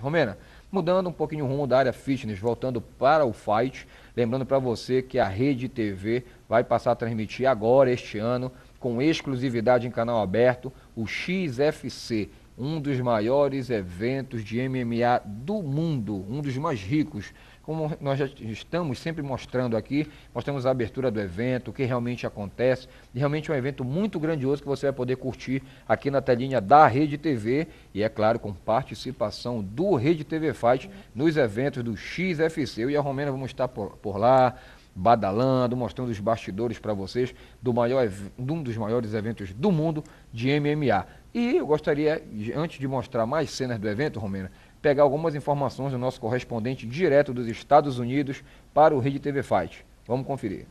Romena, mudando um pouquinho o rumo da área fitness, voltando para o fight, lembrando para você que a Rede TV vai passar a transmitir agora, este ano, com exclusividade em canal aberto, o XFC, um dos maiores eventos de MMA do mundo, um dos mais ricos como nós já estamos sempre mostrando aqui, mostramos a abertura do evento, o que realmente acontece. E realmente é um evento muito grandioso que você vai poder curtir aqui na telinha da Rede TV e, é claro, com participação do Rede TV Fight nos eventos do XFC. Eu e a Romena vamos estar por, por lá badalando, mostrando os bastidores para vocês do maior, de um dos maiores eventos do mundo de MMA. E eu gostaria, antes de mostrar mais cenas do evento, Romena, pegar algumas informações do nosso correspondente direto dos Estados Unidos para o Rede TV Fight. Vamos conferir.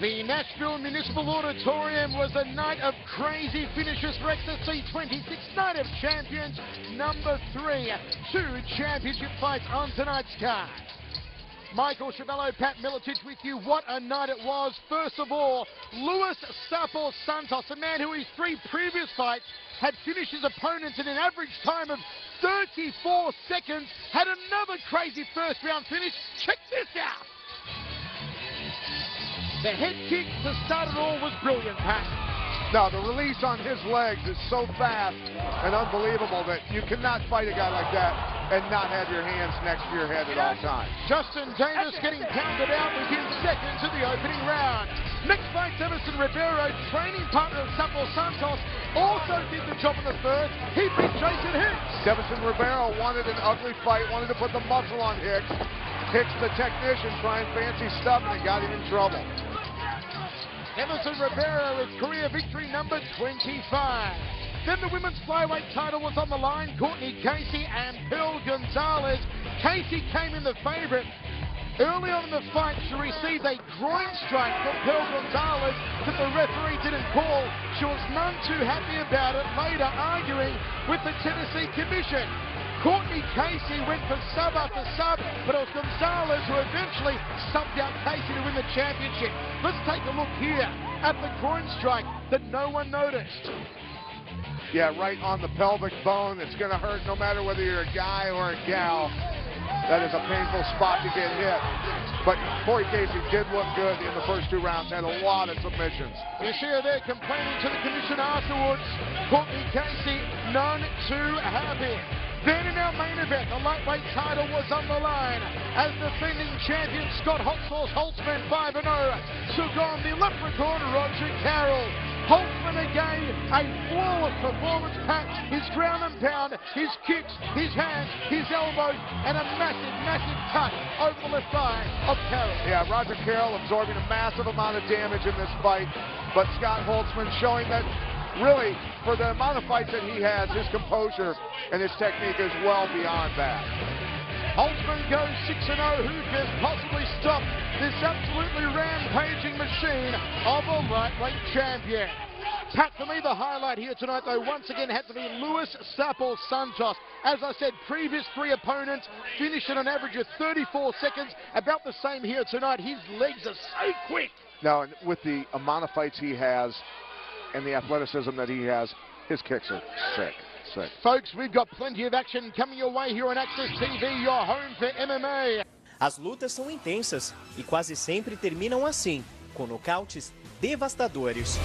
The Nashville Municipal Auditorium was a night of crazy finishes for XSC 26 Night of Champions number three. Two championship fights on tonight's card. Michael Chavello, Pat Milicic with you. What a night it was. First of all, Luis Sapor Santos, a man who his three previous fights had finished his opponents in an average time of 34 seconds, had another crazy first round finish. Check this out. The head kick to start it all was brilliant, Pat. No, the release on his legs is so fast and unbelievable that you cannot fight a guy like that and not have your hands next to your head at all times. Justin Davis getting pounded out within seconds of the opening round. Next fight, Emerson Ribeiro, training partner of Samuel Santos, also did the job in the third. He beat Jason Hicks. Devison Ribeiro wanted an ugly fight, wanted to put the muscle on Hicks. Hicks, the technician, trying fancy stuff, and it got him in trouble. Emerson Rivera with career victory number 25. Then the women's flyweight title was on the line. Courtney Casey and Pearl Gonzalez. Casey came in the favourite. Early on in the fight, she received a groin strike from Pearl Gonzalez that the referee didn't call. She was none too happy about it, later arguing with the Tennessee Commission. Courtney Casey went for sub after sub, but it was Gonzalez who eventually subbed out Casey to win the championship. Let's take a look here at the groin strike that no one noticed. Yeah, right on the pelvic bone. It's going to hurt no matter whether you're a guy or a gal. That is a painful spot to get hit. But Corey Casey did look good in the first two rounds, had a lot of submissions. You see her there complaining to the commission afterwards. Courtney Casey, none too happy. Then in our main event, the lightweight title was on the line as defending champion Scott Hot Sauce Holtzman 5-0 took on the leprechaun Roger Carroll. Holtzman again, a flawless performance patch, his ground and pound, his kicks, his hands, his elbows, and a massive, massive cut over the thigh of Carroll. Yeah, Roger Carroll absorbing a massive amount of damage in this fight, but Scott Holtzman showing that really, for the amount of fights that he has, his composure and his technique is well beyond that. Holtzman goes 6-0. Who can possibly stop this absolutely rampaging machine of a lightweight champion? Pat, for me, the highlight here tonight, though, once again had to be Luis Sapor Santos. As I said, previous three opponents finished at an average of 34 seconds. About the same here tonight. His legs are so quick. Now, with the amount of fights he has, and the athleticism that he has, his kicks are sick. Sick. Folks, we've got plenty of action coming your way here on Access TV, your home for MMA. As lutas são intensas e quase sempre terminam assim, com nocautes devastadores.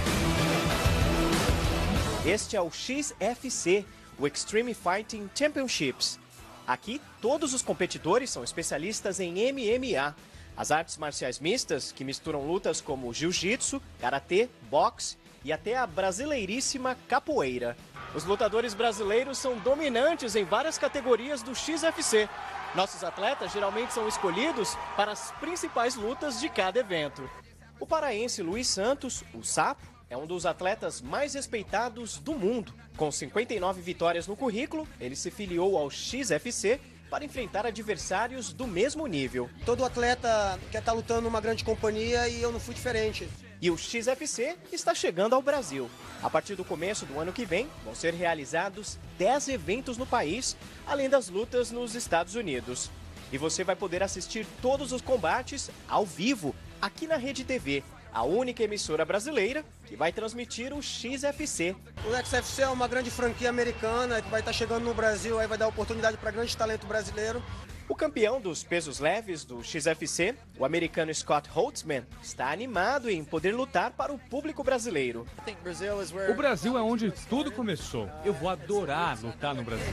Este é o XFC, o Extreme Fighting Championships. Aqui, todos os competidores são especialistas em MMA, as artes marciais mistas, que misturam lutas como jiu-jitsu, karatê, boxe e até a brasileiríssima capoeira. Os lutadores brasileiros são dominantes em várias categorias do XFC. Nossos atletas geralmente são escolhidos para as principais lutas de cada evento. O paraense Luiz Santos, o Sapo, é um dos atletas mais respeitados do mundo. Com 59 vitórias no currículo, ele se filiou ao XFC para enfrentar adversários do mesmo nível. Todo atleta quer estar lutando numa grande companhia e eu não fui diferente. E o XFC está chegando ao Brasil. A partir do começo do ano que vem, vão ser realizados 10 eventos no país, além das lutas nos Estados Unidos. E você vai poder assistir todos os combates ao vivo aqui na Rede TV, a única emissora brasileira que vai transmitir o XFC. O XFC é uma grande franquia americana que vai estar chegando no Brasil, aí vai dar oportunidade para grande talento brasileiro. O campeão dos pesos leves do XFC, o americano Scott Holtzman, está animado em poder lutar para o público brasileiro. O Brasil é onde tudo começou. Eu vou adorar lutar no Brasil.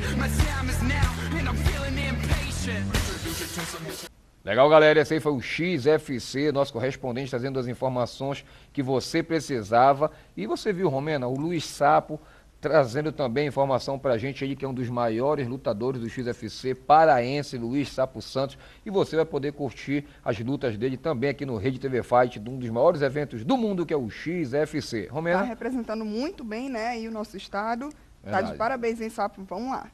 Legal, galera. Esse aí foi o XFC, nosso correspondente, trazendo as informações que você precisava. E você viu, Romena, o Luiz Sapo trazendo também informação para a gente aí que é um dos maiores lutadores do XFC, paraense, Luiz Sapo Santos, e você vai poder curtir as lutas dele também aqui no Rede TV Fight, de um dos maiores eventos do mundo, que é o XFC. Romena? Tá representando muito bem, né, aí o nosso estado. Verdade. Tá de parabéns, hein, Sapo? Vamos lá.